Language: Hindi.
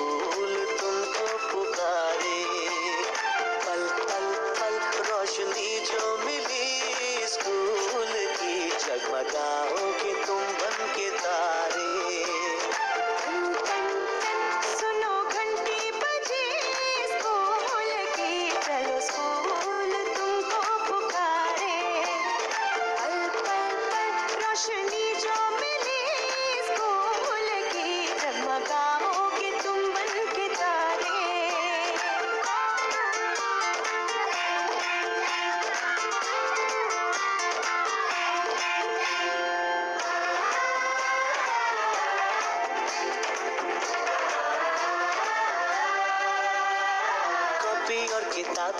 फूल तुमको पुकारे। पल पल पल रोशनी जो मिली स्कूल की जगमगाओ peor que te.